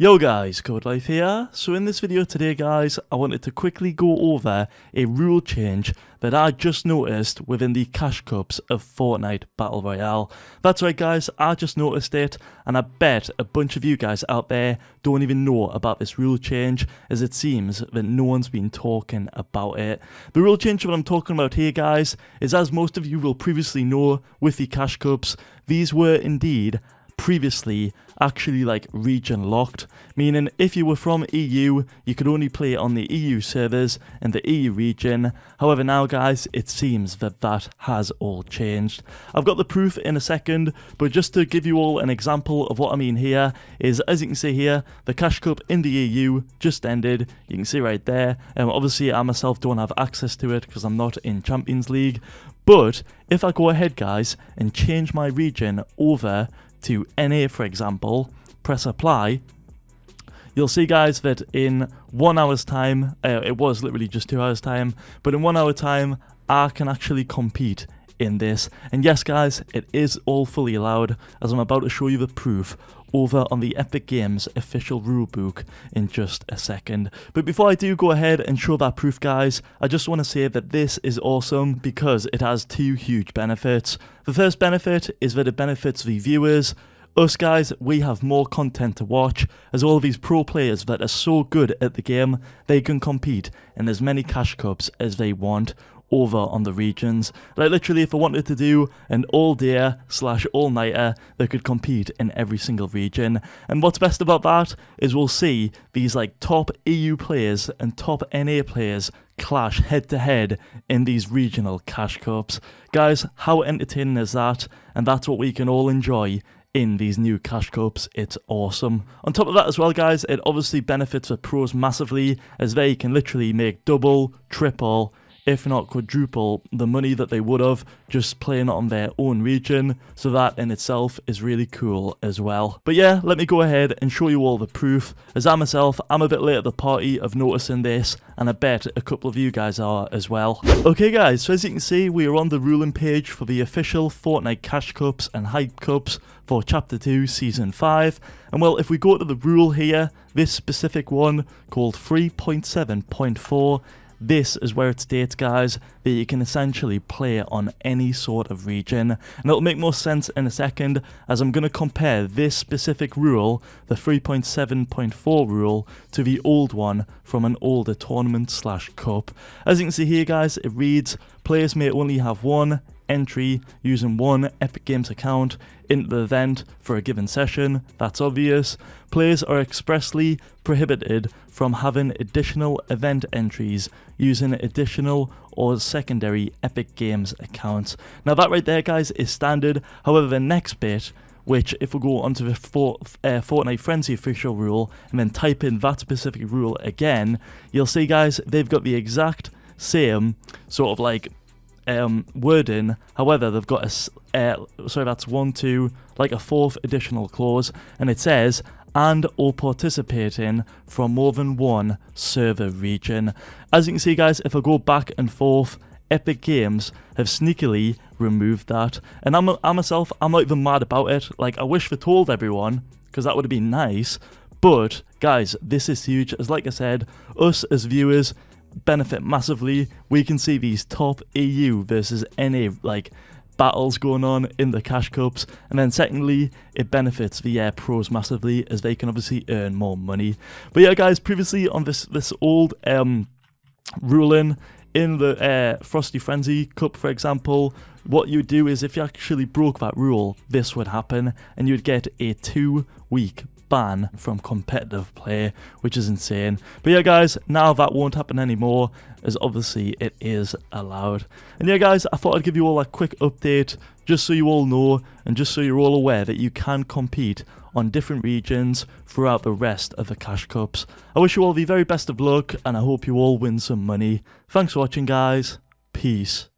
Yo guys, Codelife here. So in this video today guys, I wanted to quickly go over a rule change that I just noticed within the cash cups of Fortnite Battle Royale. That's right guys, I just noticed it and I bet a bunch of you guys out there don't even know about this rule change as it seems that no one's been talking about it. The rule change that I'm talking about here guys is as most of you will previously know with the cash cups, these were indeed previously actually like region locked, meaning if you were from EU, you could only play on the EU servers in the EU region. However, now guys, it seems that that has all changed. I've got the proof in a second, but just to give you all an example of what I mean here is, as you can see here, the Cash Cup in the EU just ended. You can see right there. Um, obviously, I myself don't have access to it because I'm not in Champions League. But if I go ahead, guys, and change my region over to NA, for example, press apply, you'll see guys that in one hour's time, uh, it was literally just two hours time, but in one hour time, I can actually compete in this. And yes guys, it is all fully allowed, as I'm about to show you the proof over on the Epic Games official rulebook in just a second. But before I do go ahead and show that proof guys, I just want to say that this is awesome because it has two huge benefits. The first benefit is that it benefits the viewers, us guys, we have more content to watch, as all these pro players that are so good at the game, they can compete in as many cash cups as they want, over on the regions. Like literally if I wanted to do an all day slash all nighter, they could compete in every single region. And what's best about that is we'll see these like top EU players and top NA players clash head to head in these regional cash cups. Guys, how entertaining is that? And that's what we can all enjoy in these new cash cups. It's awesome. On top of that as well, guys, it obviously benefits the pros massively as they can literally make double, triple, if not quadruple, the money that they would have just playing on their own region. So that in itself is really cool as well. But yeah, let me go ahead and show you all the proof. As I myself, I'm a bit late at the party of noticing this, and I bet a couple of you guys are as well. Okay guys, so as you can see, we are on the ruling page for the official Fortnite Cash Cups and Hype Cups for Chapter 2 Season 5. And well, if we go to the rule here, this specific one called 3.7.4 this is where it states, guys, that you can essentially play on any sort of region. And it'll make more sense in a second, as I'm going to compare this specific rule, the 3.7.4 rule, to the old one from an older tournament slash cup. As you can see here, guys, it reads, players may only have one entry using one Epic Games account into the event for a given session, that's obvious. Players are expressly prohibited from having additional event entries using additional or secondary Epic Games accounts. Now that right there guys is standard, however the next bit which if we go onto the Fort, uh, Fortnite Frenzy official rule and then type in that specific rule again, you'll see guys, they've got the exact same sort of like um, wording. However, they've got a uh, sorry, that's one, two, like a fourth additional clause, and it says and or participating from more than one server region. As you can see, guys, if I go back and forth, Epic Games have sneakily removed that, and I'm, I myself, I'm not even mad about it. Like, I wish they told everyone because that would have been nice. But guys, this is huge. As like I said, us as viewers benefit massively. We can see these top EU versus NA like battles going on in the cash cups and then secondly it benefits the air pros massively as they can obviously earn more money but yeah guys previously on this this old um ruling in the uh, Frosty Frenzy Cup, for example, what you do is if you actually broke that rule, this would happen, and you'd get a two week ban from competitive play, which is insane. But yeah, guys, now that won't happen anymore, as obviously it is allowed. And yeah, guys, I thought I'd give you all a quick update, just so you all know, and just so you're all aware that you can compete on different regions throughout the rest of the Cash Cups. I wish you all the very best of luck, and I hope you all win some money. Thanks for watching, guys. Peace.